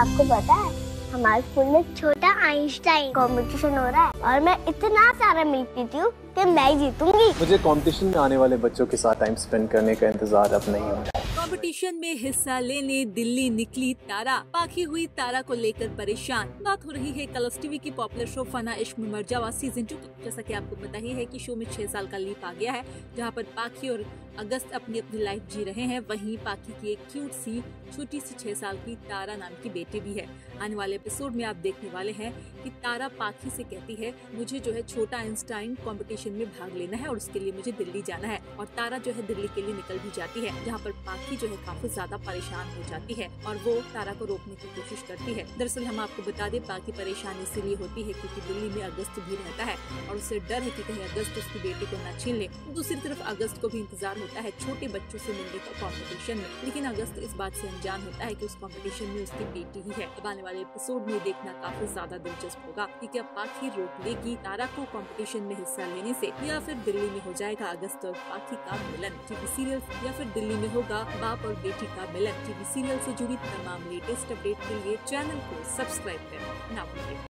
आपको पता है, हमारे स्कूल में छोटा आइंस्टाइन कंपटीशन हो रहा है और मैं इतना सारा मिल्क पीती हूँ कि मैं जीतूँगी। मुझे कंपटीशन में आने वाले बच्चों के साथ टाइम स्पेंड करने का इंतज़ार अब नहीं हो रहा। कंपटीशन में हिस्सा लेने दिल्ली निकली तारा। पाखी हुई तारा को लेकर परेशान। बात हो रही है कलर्स टीवी की popular show Fanaa Ishq Mein season to जैसा कि आपको पता ही है कि शो में छह साल का लीप आ गया है, जहाँ पर पाखी और अगस्त अपनी अपनी लाइफ जी रहे हैं। वहीं पाखी की एक क्यूट सी, छोटी सी छह साल की तारा नाम की बेटी भी है। आने वाले एपिसोड में आप देखने वाले हैं कि तारा पाखी से कहती है, मुझे जो है छोटा आइंस्टाइन कंपटीशन में भाग लेना है और उसके लिए मुझे दिल्ली जाना है। और तारा जो है दिल्ली के लिए निकल भी जाती है, जहाँ पर पाखी जो है काफ़ी ज़्यादा परेशान हो जाती है और वो तारा को रोकने की कोशिश करती है। दरअसल हम आपको बता दें पाखी परेशानी इसीलिए होती है क्योंकि दिल्ली में अगस्त भी रहता है और उसे डर है कि कहीं अगस्त उसकी बेटी को न छीन ले। दूसरी तरफ़ अगस्त को भी इंतज़ार होता है छोटे बच्चों से मिलने का कॉम्पिटिशन में। लेकिन अगस्त इस बात से अनजान होता है कि उस कॉम्पिटिशन में उसकी बेटी ही है। अब आने वाले एपिसोड में देखना काफ़ी ज़्यादा दिलचस्प होगा कि क्या पाखी रोक लेगी तारा को कॉम्पिटिशन में हिस्सा लेने ऐसी या फिर दिल्ली में हो जाएगा अगस्त और पाखी का मिलन। टीवी सीरियल या फिर दिल्ली में होगा बाप और बेटी का मिलन टीवी सीरियल से जुड़ी तमाम लेटेस्ट अपडेट के लिए चैनल को सब्सक्राइब करें। ना भूलें